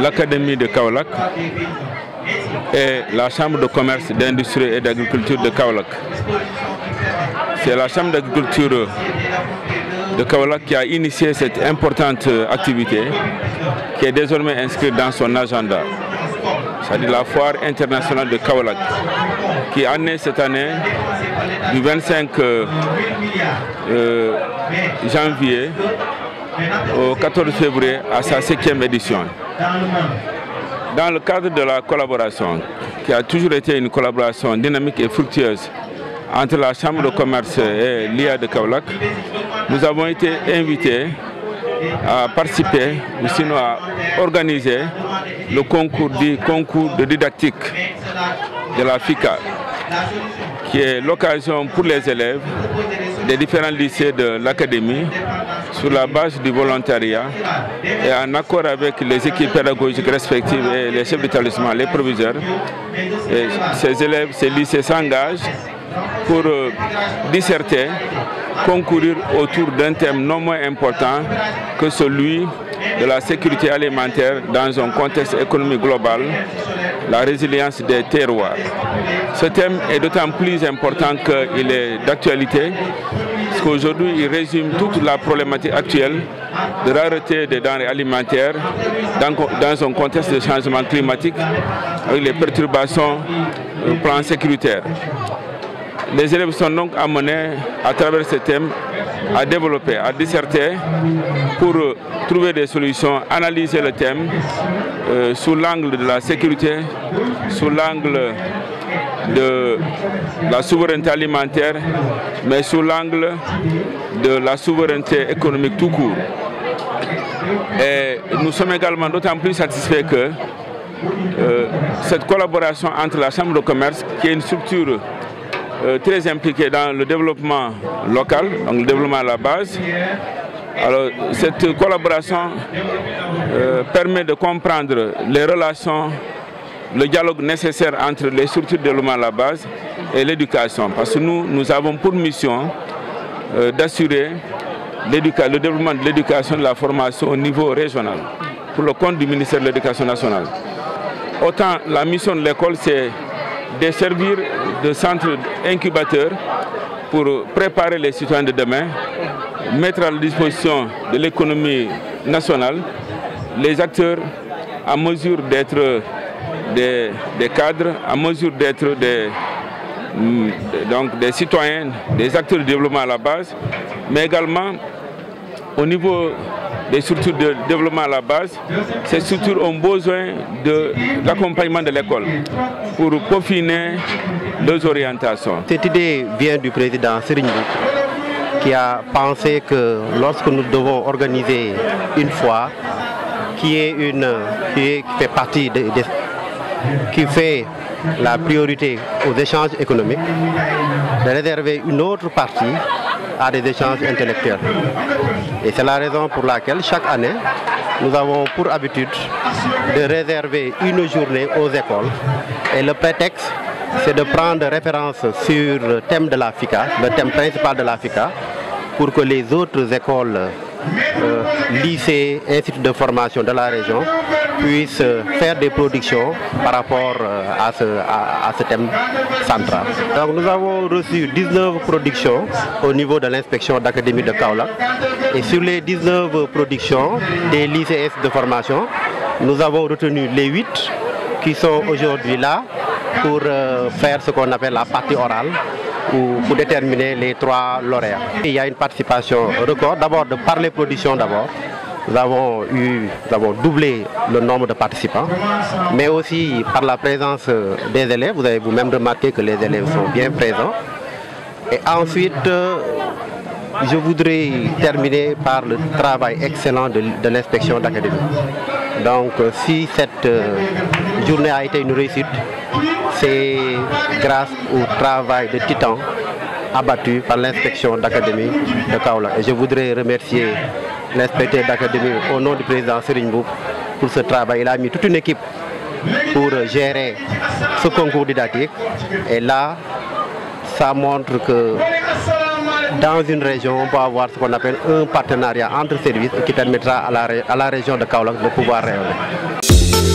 l'Académie de Kaolak et la Chambre de commerce, d'industrie et d'agriculture de Kaolak. C'est la Chambre d'agriculture de Kaolak qui a initié cette importante activité qui est désormais inscrite dans son agenda. C'est-à-dire la foire internationale de Kaolak qui est née cette année du 25 euh, janvier au 14 février à sa septième édition. Dans le cadre de la collaboration, qui a toujours été une collaboration dynamique et fructueuse entre la Chambre de commerce et l'IA de Kaolak, nous avons été invités à participer ou sinon à organiser le concours, concours de didactique de la FICA, qui est l'occasion pour les élèves des différents lycées de l'académie sur la base du volontariat et en accord avec les équipes pédagogiques respectives et les chefs d'établissement, les proviseurs. Ces élèves, ces lycées s'engagent pour euh, disserter, concourir autour d'un thème non moins important que celui de la sécurité alimentaire dans un contexte économique global, la résilience des terroirs. Ce thème est d'autant plus important qu'il est d'actualité, qu'aujourd'hui il résume toute la problématique actuelle de rareté des denrées alimentaires dans, un contexte de changement climatique avec les perturbations au plan sécuritaire. Les élèves sont donc amenés à travers ce thème à développer, à disserter pour trouver des solutions, analyser le thème euh, sous l'angle de la sécurité, sous l'angle de la souveraineté alimentaire, mais sous l'angle de la souveraineté économique tout court. Et nous sommes également d'autant plus satisfaits que euh, cette collaboration entre la Chambre de commerce, qui est une structure euh, très impliquée dans le développement local, donc le développement à la base, alors, cette collaboration euh, permet de comprendre les relations, le dialogue nécessaire entre les structures de développement à la base et l'éducation. Parce que nous, nous avons pour mission euh, d'assurer le développement de l'éducation et de la formation au niveau régional, pour le compte du ministère de l'Éducation nationale. Autant la mission de l'école, c'est de servir de centre incubateur pour préparer les citoyens de demain, mettre à la disposition de l'économie nationale les acteurs à mesure d'être des, des, cadres, à mesure d'être des, donc des citoyens, des acteurs de développement à la base, mais également au niveau des structures de développement à la base, ces structures ont besoin de l'accompagnement de l'école pour peaufiner leurs orientations. Cette idée vient du président Serigne qui a pensé que lorsque nous devons organiser une fois qui est une qui fait partie de, de, qui fait la priorité aux échanges économiques, de réserver une autre partie à des échanges intellectuels. Et c'est la raison pour laquelle chaque année, nous avons pour habitude de réserver une journée aux écoles. Et le prétexte, c'est de prendre référence sur le thème de la FICA, le thème principal de la FICA, pour que les autres écoles, lycées, instituts de formation de la région puissent faire des productions par rapport à ce, à, ce thème central. Donc nous avons reçu 19 productions au niveau de l'inspection d'académie de Kaola. Et sur les 19 productions des lycées de formation, nous avons retenu les 8 qui sont aujourd'hui là pour euh, faire ce qu'on appelle la partie orale ou pour déterminer les trois lauréats. Il y a une participation record, d'abord par les productions d'abord. Nous avons, eu, nous avons doublé le nombre de participants, mais aussi par la présence des élèves. Vous avez vous-même remarqué que les élèves sont bien présents. Et ensuite, je voudrais terminer par le travail excellent de l'inspection d'académie. Donc, si cette journée a été une réussite, c'est grâce au travail de titan abattu par l'inspection d'académie de Kaola. Et je voudrais remercier l'inspecteur d'académie au nom du président Serigne pour ce travail. Il a mis toute une équipe pour gérer ce concours didactique. Et là, ça montre que dans une région, on peut avoir ce qu'on appelle un partenariat entre services qui permettra à la, région de Kaolack de pouvoir rayonner.